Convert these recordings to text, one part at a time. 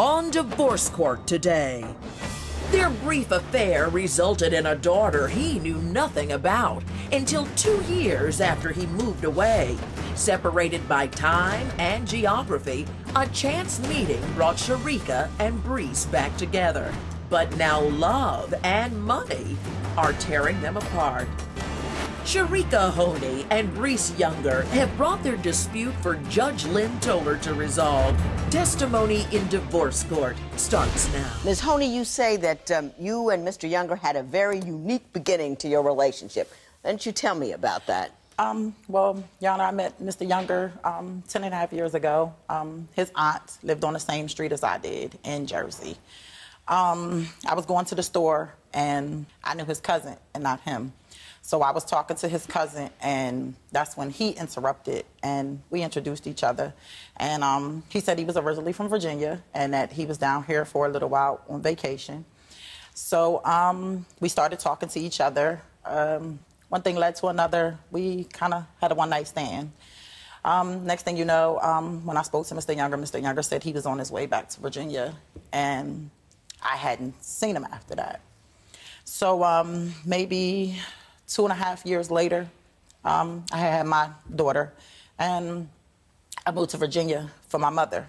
on divorce court today. Their brief affair resulted in a daughter he knew nothing about until two years after he moved away. Separated by time and geography, a chance meeting brought Shereka and Breece back together. But now love and money are tearing them apart. Shereka Honey and Breece Younger have brought their dispute for Judge Lynn Toler to resolve. Testimony in divorce court starts now. Ms. Honey, you say that um, you and Mr. Younger had a very unique beginning to your relationship. Why don't you tell me about that? Um, well, Your Honor, I met Mr. Younger um, 10 and a half years ago. Um, his aunt lived on the same street as I did in Jersey. Um, I was going to the store and I knew his cousin and not him. So I was talking to his cousin, and that's when he interrupted, and we introduced each other. And um, he said he was originally from Virginia, and that he was down here for a little while on vacation. So um, we started talking to each other. Um, one thing led to another. We kind of had a one night stand. Um, next thing you know, um, when I spoke to Mr. Younger, Mr. Younger said he was on his way back to Virginia, and I hadn't seen him after that. So um, maybe two and a half years later, um, I had my daughter, and I moved to Virginia for my mother.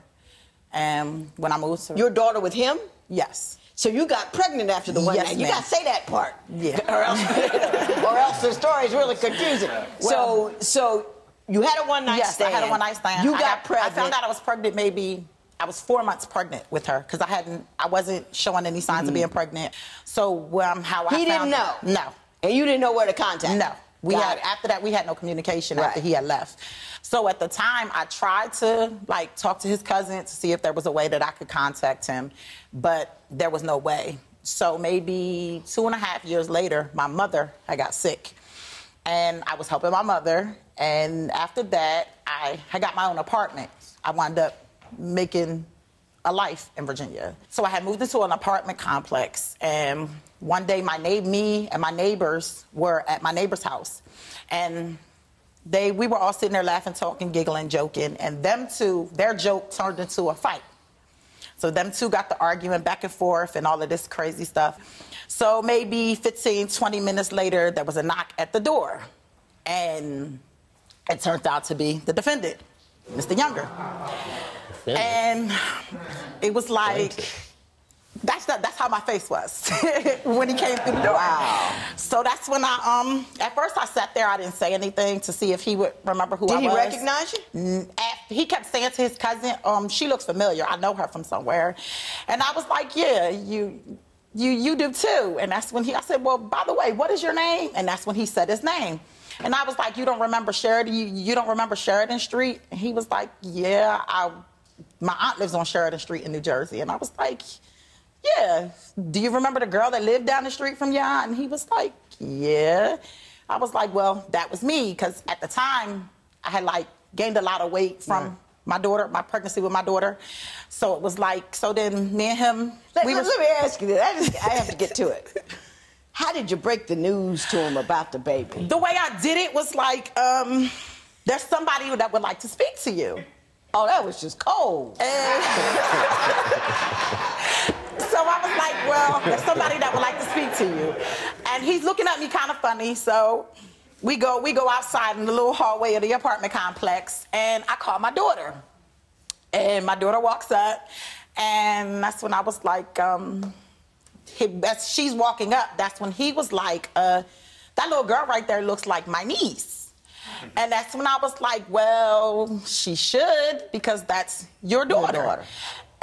And when I moved to Your daughter with him? yes, So you got pregnant after the one Yes, night. You got to say that part. Yeah. Or else, or else the story is really confusing. so, so you had a one night yes, stand. I had a one night stand. You I got, pregnant. I found out I was pregnant maybe. I was four months pregnant with her because I hadn't, I wasn't showing any signs of being pregnant. So um, how I Mm-hmm. He didn't know. No, and you didn't know where to contact. No. We Got had it. after that we had no communication after he had left. So at the time I tried to like talk to his cousin to see if there was a way that I could contact him, but there was no way. So maybe two and a half years later, my mother I got sick. And I was helping my mother. And after that, I I got my own apartment. I wound up making a life in Virginia. So I had moved into an apartment complex, and one day my na- me and my neighbors were at my neighbor's house, and they we were all sitting there laughing, talking, giggling, joking, and them two, their joke turned into a fight. So them two got the argument back and forth and all of this crazy stuff. So maybe 15, 20 minutes later, there was a knock at the door, and it turned out to be the defendant, Mr. Younger. And it was like, that's the, that's how my face was when he came through the door. Wow. So that's when I um at first I sat there I didn't say anything to see if he would remember who Did I he was. recognize you? N- He kept saying to his cousin, um, she looks familiar. I know her from somewhere. And I was like, yeah, you you you do too. And that's when he I said, well, by the way, what is your name? And that's when he said his name. And I was like, you don't remember Sheridan? You, you don't remember Sheridan Street? And he was like, yeah, I my aunt lives on Sheridan Street in New Jersey. And I was like, yeah. Do you remember the girl that lived down the street from your aunt? And he was like, yeah. I was like, well, that was me. Because at the time, I had like gained a lot of weight from my daughter, my pregnancy with my daughter. So it was like, so then me and him, Let, we let- was, let me ask you this. I, just, I have to get to it. How did you break the news to him about the baby? the way I did it was like, um, there's somebody that would like to speak to you. Oh, that was just cold. So I was like, well, there's somebody that would like to speak to you. And he's looking at me kind of funny, so we go we go outside in the little hallway of the apartment complex, and I call my daughter. And my daughter walks up, and that's when I was like, um, he, as she's walking up, that's when he was like, uh, that little girl right there looks like my niece. And that's when I was like, well, she should, because that's your daughter. daughter.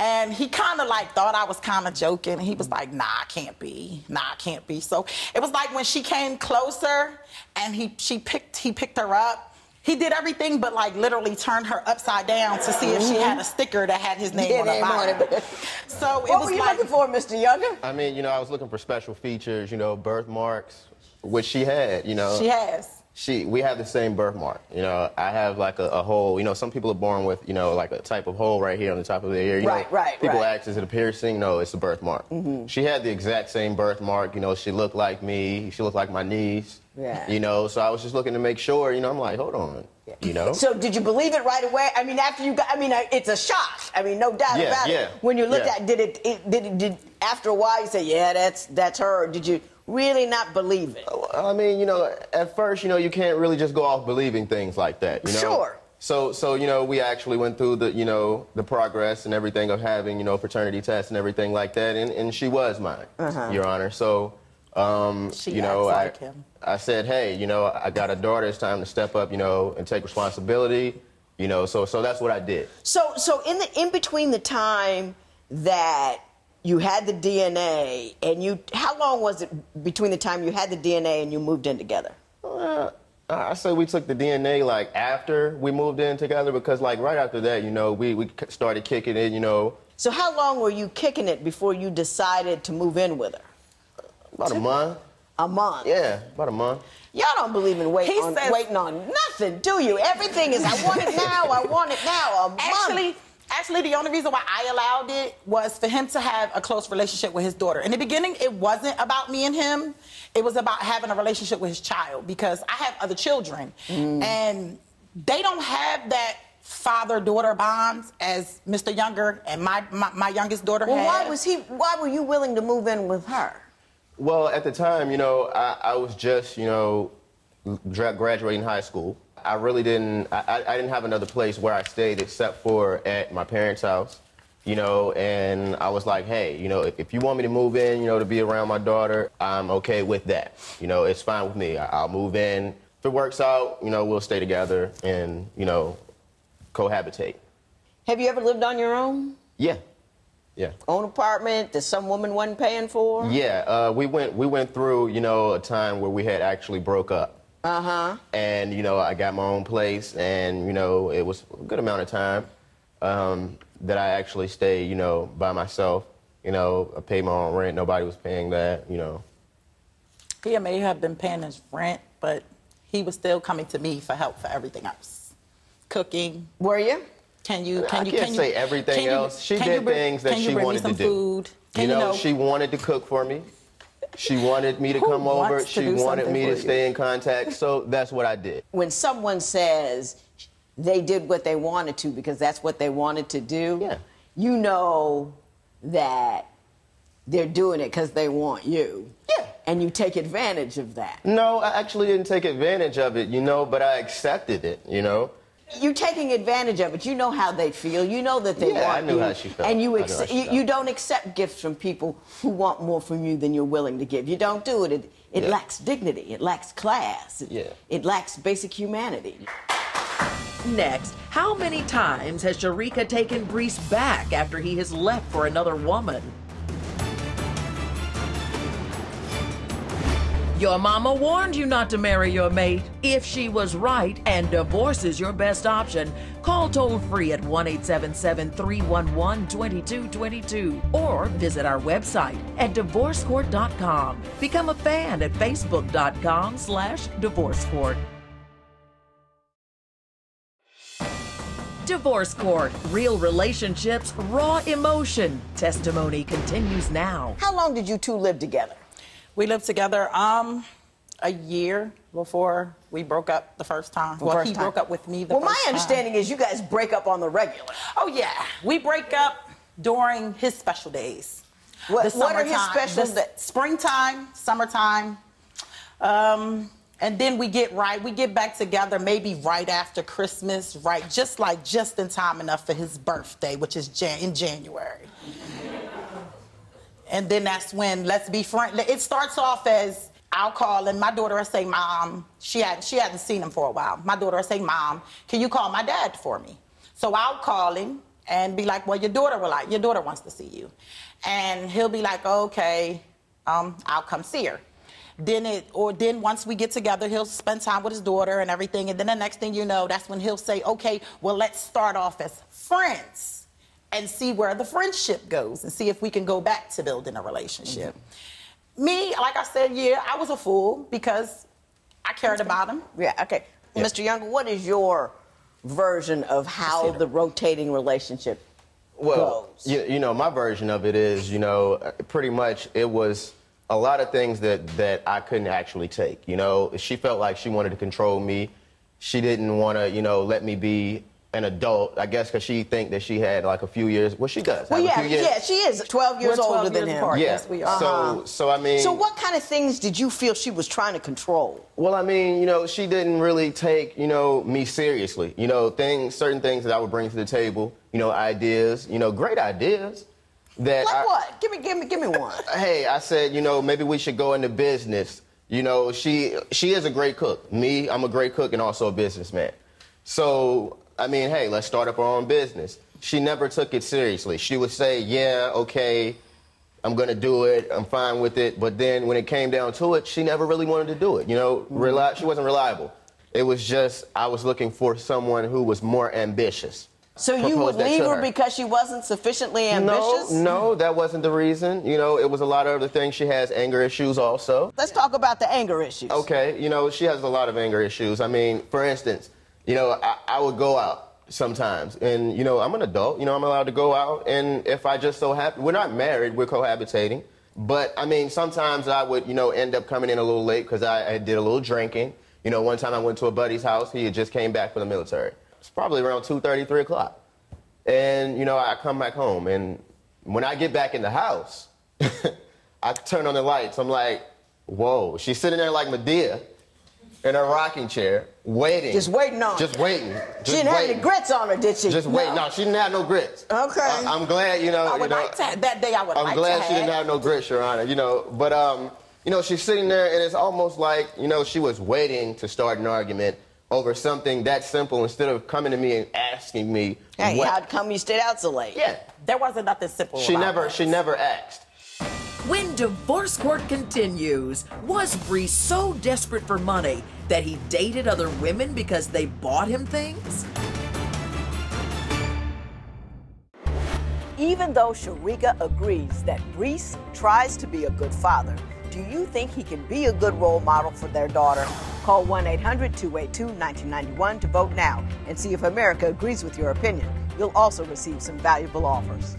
And he kind of like thought I was kind of joking. He was like, nah, I can't be. Nah, I can't be. So it was like when she came closer and he she picked he picked her up. He did everything but like literally turn her upside down to see if she mm-hmm. had a sticker that had his name Yeah, on the name bottom. it. So it What was were you like, looking for, Mr. Younger? I mean, you know, I was looking for special features, you know, birthmarks, which she had, you know. she has. She, we have the same birthmark. You know, I have like a, a hole. You know, some people are born with, you know, like a type of hole right here on the top of their ear. You Right, know, right, People right. ask, is it a piercing? No, it's a birthmark. She had the exact same birthmark. You know, she looked like me. She looked like my niece. Yeah. You know, so I was just looking to make sure. You know, I'm like, hold on. You know. So did you believe it right away? I mean, after you got, I mean, uh, it's a shock. I mean, no doubt Yeah, about yeah, it. When you looked yeah. at, did it, it, did it, did after a while you say, yeah, that's that's her? Did you really not believe it? I mean, you know, at first, you know, you can't really just go off believing things like that. You know? Sure. So, so you know, we actually went through the, you know, the progress and everything of having, you know, paternity tests and everything like that, and, and she was mine, Your Honor. So, um, She you know, I, like him. I said, hey, you know, I got a daughter. It's time to step up, you know, and take responsibility. You know, so so that's what I did. So, so in the in between the time that you had the DNA and you, how long was it between the time you had the DNA and you moved in together? Uh, I say we took the DNA like after we moved in together because like right after that, you know, we, we started kicking it, you know, So, how long were you kicking it before you decided to move in with her? about a month. A month. Yeah, about a month. Y'all don't believe in wait on, says- waiting on nothing, do you? Everything is, I want it now, I want it now. A month. Actually, actually, the only reason why I allowed it was for him to have a close relationship with his daughter. In the beginning, it wasn't about me and him. It was about having a relationship with his child because I have other children, Mm. and they don't have that father-daughter bonds as Mr. Younger and my my, my youngest daughter well, had. why was he? Why were you willing to move in with her? Well, at the time, you know, I, I was just, you know, dra- graduating high school. I really didn't, I, I didn't have another place where I stayed except for at my parents' house, you know, and I was like, hey, you know, if, if you want me to move in, you know, to be around my daughter, I'm okay with that. You know, it's fine with me. I, I'll move in. If it works out, you know, we'll stay together and, you know, cohabitate. Have you ever lived on your own? Yeah. Yeah. Own apartment that some woman wasn't paying for? Yeah, uh, we went we went through you know a time where we had actually broke up. Uh huh. And you know I got my own place, and you know it was a good amount of time um, that I actually stayed you know by myself. You know I paid my own rent. Nobody was paying that. You know. He may have been paying his rent, but he was still coming to me for help for everything else, cooking. Were you? Can you? Can I you? can't can you, say everything can you- else. She did bring- things that she wanted to do. Food? Can you know, know, she wanted to cook for me. She wanted me to Who come over. to She wanted me to stay in contact. So that's what I did. When someone says they did what they wanted to because that's what they wanted to do, Yeah. you know that they're doing it because they want you. Yeah. And you take advantage of that. No, I actually didn't take advantage of it, you know, but I accepted it, you know. You're taking advantage of it. You know how they feel. You know that they Yeah, I want knew you. how she felt. And you, I ex- how she you, you don't accept gifts from people who want more from you than you're willing to give. You don't do it. It, it Yeah. lacks dignity. It lacks class. It, Yeah. it lacks basic humanity. Next, how many times has Shereka taken Breece back after he has left for another woman? Your mama warned you not to marry your mate. If she was right and divorce is your best option, call toll free at 1 877 311 2222 or visit our website at divorcecourt.com. Become a fan at facebook.com slash divorcecourt. Divorce Court. Real relationships, raw emotion. Testimony continues now. How long did you two live together? We lived together um a year before we broke up the first time. well, first he time. broke up with me the Well, my first time. understanding is you guys break up on the regular. Oh yeah, we break up during his special days. What- what are his special the Springtime, summertime. Um, and then we get right. We get back together maybe right after Christmas, right? Just like just in time enough for his birthday, which is Jan- in January. And then that's when let's be frank. It starts off as I'll call and my daughter will say, "Mom," she hadn't she hadn't seen him for a while. My daughter will say, "Mom, can you call my dad for me?" So I'll call him and be like, "Well, your daughter will like your daughter wants to see you," and he'll be like, "Okay, um, I'll come see her." Then it or then once we get together, he'll spend time with his daughter and everything, and then the next thing you know, that's when he'll say, "Okay, well, let's start off as friends." And see where the friendship goes and see if we can go back to building a relationship. Me, like I said, yeah, I was a fool because I cared about him. Yeah, okay. Mr. Younger, what is your version of how the rotating relationship Well, goes? you, you know, my version of it is, you know, uh, pretty much it was a lot of things that, that I couldn't actually take. You know, she felt like she wanted to control me. she didn't want to, you know, let me be an adult. I guess because she think that she had like a few years. Well, she does. Well, have yeah, a few years. yeah, she is 12 years We're 12 older than years him. apart. Yeah. Yes, we are. So, uh-huh. so I mean. So, what kind of things did you feel she was trying to control? Well, I mean, you know, she didn't really take, you know, me seriously. You know, things, certain things that I would bring to the table, you know, ideas, you know, great ideas. That Like I, what? Give me, give me, give me one. Hey, I said, you know, maybe we should go into business. You know, she she is a great cook. Me, I'm a great cook and also a businessman. So, I mean, hey, let's start up our own business. She never took it seriously. She would say, yeah, okay, I'm gonna do it. I'm fine with it. But then when it came down to it, she never really wanted to do it. You know, mm-hmm. reli- she wasn't reliable. It was just I was looking for someone who was more ambitious. So you would leave her her. because she wasn't sufficiently ambitious? No, no, that wasn't the reason. You know, it was a lot of other things. She has anger issues also. Let's talk about the anger issues. Okay, you know, she has a lot of anger issues. I mean, for instance, you know, I, I would go out sometimes, and you know, I'm an adult. You know, I'm allowed to go out, and if I just so happen, we're not married, we're cohabitating. But I mean, sometimes I would, you know, end up coming in a little late because I, I did a little drinking. You know, one time I went to a buddy's house. He had just came back from the military. It's probably around 2:30, 3 o'clock. And, you know, I come back home, and when I get back in the house, I turn on the lights. I'm like, whoa, she's sitting there like Madea in her rocking chair, waiting. Just waiting on Just waiting. Just She didn't have waiting. any grits on her, did she? Just wait. No, she didn't have no grits. Okay. I, am glad, you know. I you would know, like to. That day, I would I'm like glad she didn't have. have no grits, Your Honor. You know, but um, you know, she's sitting there, and it's almost like you know she was waiting to start an argument over something that simple instead of coming to me and asking me. Hey, what, how'd come you stayed out so late? yeah. There wasn't nothing simple. She never, this. she never asked. When divorce court continues, was Bree so desperate for money that he dated other women because they bought him things? Even though Shereka agrees that Reese tries to be a good father, do you think he can be a good role model for their daughter? Call 1 800 282 1991 to vote now and see if America agrees with your opinion. You'll also receive some valuable offers.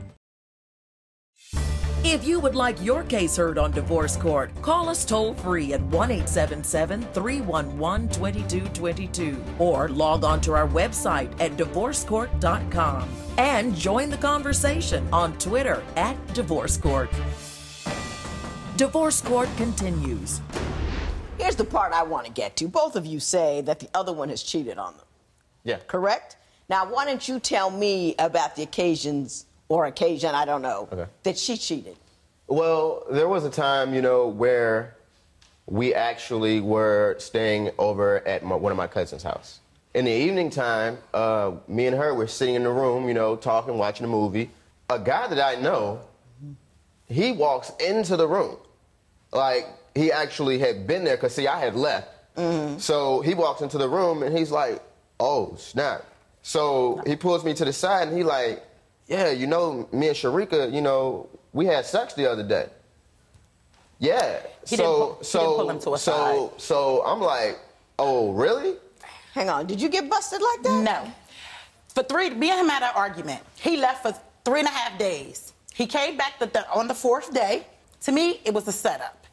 If you would like your case heard on divorce court, call us toll free at 1 877 311 2222 or log on to our website at divorcecourt.com and join the conversation on Twitter at divorce court. Divorce court continues. Here's the part I want to get to. Both of you say that the other one has cheated on them, Yeah. correct? Now, why don't you tell me about the occasions or occasion, I don't know, Okay. that she cheated? Well, there was a time, you know, where we actually were staying over at my, one of my cousin's house. In the evening time, uh, me and her were sitting in the room, you know, talking, watching a movie. A guy that I know, he walks into the room. Like, he actually had been there, because, see, I had left. So he walks into the room, and he's like, oh, snap. So he pulls me to the side, and he like, yeah, you know, me and Shereka, you know, we had sex the other day. Yeah. He so didn't pull- he so didn't pull him to a so so I'm like, oh really? Hang on, did you get busted like that? No. For three, me and him had an argument. He left for three and a half days. He came back the, the, on the fourth day. To me, it was a setup.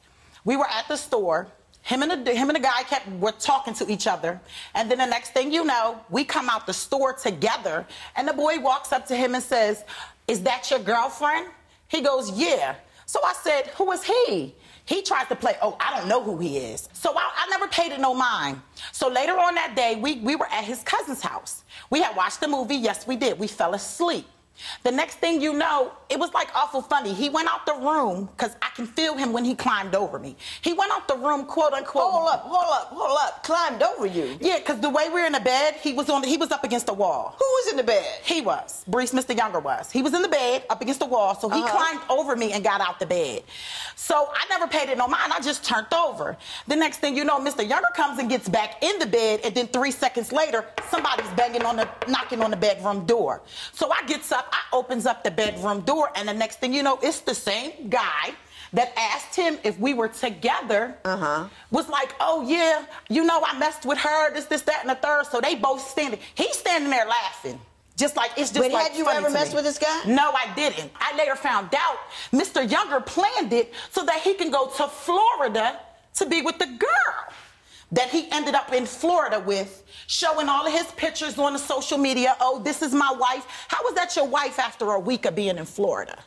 We were at the store. Him and the him and the guy kept were talking to each other, and then the next thing you know, we come out the store together, and the boy walks up to him and says, "Is that your girlfriend?" He goes, "Yeah." So I said, "Who is he?" He tries to play, oh, I don't know who he is. So I, I never paid it no mind. So later on that day, we, we were at his cousin's house. We had watched the movie. Yes, we did. We fell asleep. The next thing you know, it was like awful funny. He went out the room, because I can feel him when he climbed over me. He went out the room, quote unquote. Hold up, hold up, hold up. Climbed over you. Yeah, because the way we were in the bed, he was on. He was up against the wall. Who was in the bed? He was. Breece, Mr. Younger was. He was in the bed up against the wall, so he Uh-huh. climbed over me and got out the bed. So I never paid it no mind. I just turned over. The next thing you know, Mr. Younger comes and gets back in the bed, and then three seconds later, somebody's banging on the, knocking on the bedroom door. So I gets up, I opens up the bedroom door, and the next thing you know, it's the same guy that asked him if we were together Uh-huh. was like, oh yeah, you know, I messed with her, this, this, that, and the third. So they both standing. He's standing there laughing. Just like it's just But like had you ever messed me. with this guy? No, I didn't. I later found out Mr. Younger planned it so that he can go to Florida to be with the girl. That he ended up in Florida with, showing all of his pictures on the social media. Oh, this is my wife. How was that your wife after a week of being in Florida?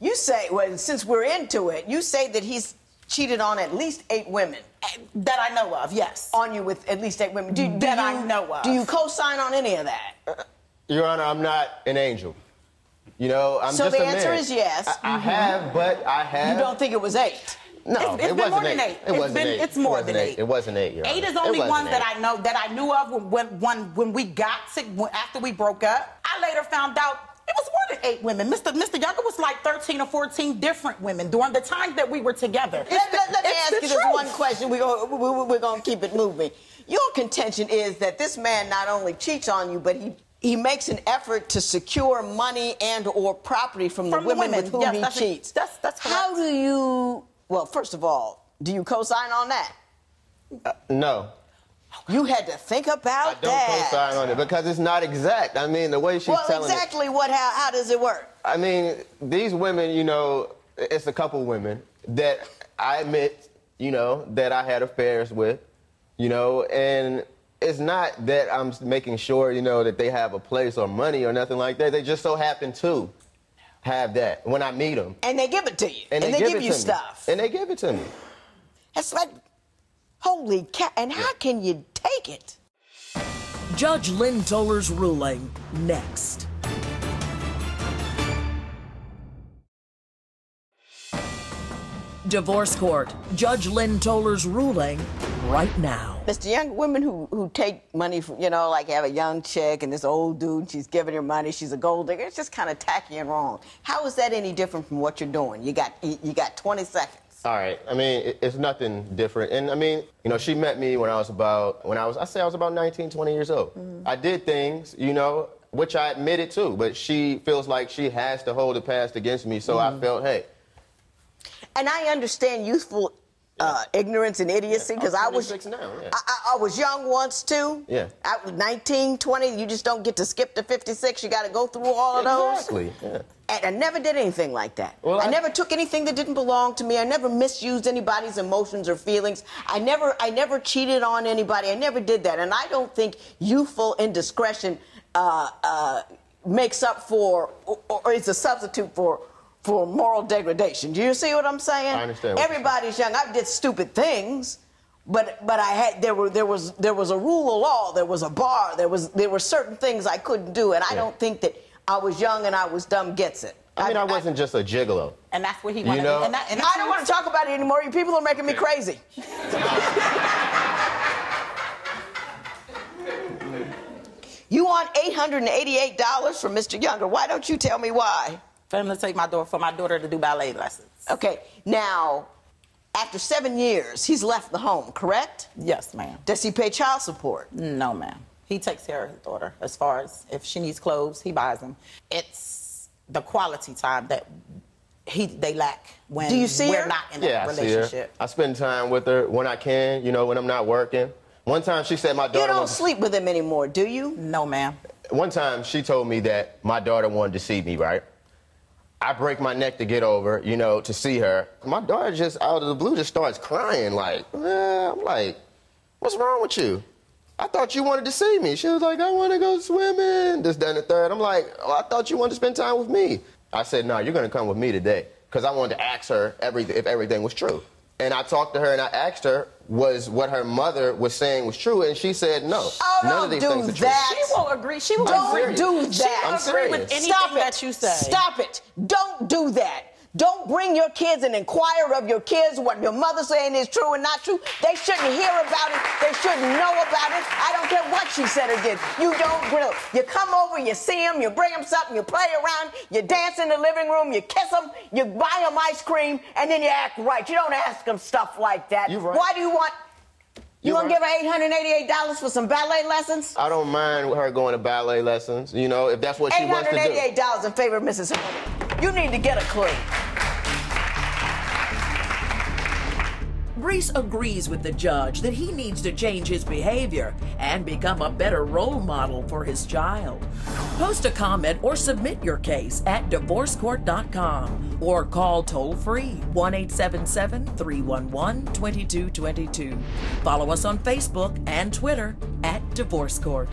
You say, well, since we're into it, you say that he's cheated on at least eight women. Eh, that I know of, yes. On you with at least eight women. Do, do That you, I know of. Do you co-sign on any of that? Your Honor, I'm not an angel. You know, I'm So just a man. So the answer is yes. I, I mm-hmm. have, but I have. You don't think it was eight? No, It's- it's it been wasn't more than eight. eight. It It's wasn't been- eight. it's more wasn't than eight. eight. It wasn't eight. Your Eight Honor. is It only wasn't ones that. I know that I knew of when when when, we got to when, after we broke up. I later found out it was more than eight women. Mr. Mr. Younger was like 13 or 14 different women during the times that we were together. Let, let- let me ask the you this one question. We're going we, going to keep it moving. Your contention is that this man not only cheats on you, but he he makes an effort to secure money and or property from, From the the women, women. with whom Yes, he that's- cheats. that's- that's How do you? Well, first of all, do you co-sign on that? Uh, no. You had to think about I don't that. co-sign on it because it's not exact. I mean, the way she's well, telling it. exactly what? How, how does it work? I mean, these women, you know, it's a couple women that I admit, you know, that I had affairs with, you know, and it's not that I'm making sure, you know, that they have a place or money or nothing like that. They just so happen to have that when I meet them. And they give it to you, And, they, they, give, it you to me. stuff. And they give it to me. It's like, holy cat! And how can you take it? Judge Lynn Toler's ruling next. Divorce Court. Judge Lynn Toler's ruling right now. Mr. Young, women who, who take money from, you know, like have a young chick and this old dude, she's giving her money, she's a gold digger. It's just kind of tacky and wrong. How is that any different from what you're doing? You got you you got 20 seconds. All right. I mean, it's nothing different. And I mean, you know, she met me when I was about, when I was, I say I was about 19, 20 years old. Mm-hmm. I did things, you know, which I admitted to, but she feels like she has to hold the past against me. So I mm-hmm. felt, hey, And I understand youthful uh, ignorance and idiocy because I'm I was now, yeah. I, I, I was young once too. Yeah. I was 19, 20. You just don't get to skip to 56. You got to go through all of those. exactly. Yeah. And I never did anything like that. Well, I, I- never took anything that didn't belong to me. I never misused anybody's emotions or feelings. I never, I never cheated on anybody. I never did that. And I don't think youthful indiscretion uh, uh, makes up for or, or is a substitute for for moral degradation. Do you see what I'm saying? I understand what you're Everybody's young. I did stupid things. But but I had there were there was there was a rule of law, there was a bar, there was there were certain things I couldn't do, and I don't think that I was young and I was dumb gets it. I mean, I wasn't just a gigolo. And that's what he You wanted. know- and that, and I don't want to talk about it anymore. You people are making me crazy. you want $888 from Mr. Younger. Why don't you tell me why? For him to take my daughter for my daughter to do ballet lessons. Okay, now, after seven years, he's left the home, correct? Yes, ma'am. Does he pay child support? No, ma'am. He takes care of his daughter as far as if she needs clothes, he buys them. It's the quality time that he they lack when Do you see we're her? not in Yeah, a I see her. relationship. I spend time with her when I can, you know, when I'm not working. One time she said my daughter You don't wants- sleep with him anymore, do you? No, ma'am. One time she told me that my daughter wanted to see me, right? I break my neck to get over, you know, to see her. My daughter just out of the blue just starts crying, like, eh, I'm like, what's wrong with you? I thought you wanted to see me. She was like, I want to go swimming. This, that, and the third. I'm like, oh, I thought you wanted to spend time with me. I said, no, you're going to come with me today. Because I wanted to ask her everything, if everything was true. And I talked to her and I asked her, was what her mother was saying was true? And she said, no. Oh, None don't of these do things are true. She won't agree. She will Don't agree. do She that. will I'm agree with serious. anything Stop it. that you say. Stop it. Don't do that. Don't bring your kids and inquire of your kids what your mother's saying is true and not true. They shouldn't hear about it. They shouldn't know about it. I don't care what she said or did. You don't grill. You come over, you see them, you bring them something, you play around, you dance in the living room, you kiss them, you buy them ice cream, and then you act right. You don't ask them stuff like that. You right. Why do you want? You to give her $888 for some ballet lessons? I don't mind her going to ballet lessons, you know, if that's what she wants to do. $888 in favor of Mrs. Horner. You need to get a clue. Breece agrees with the judge that he needs to change his behavior and become a better role model for his child. Post a comment or submit your case at divorcecourt.com or call toll free 1 877 311 2222. Follow us on Facebook and Twitter at Divorce Court.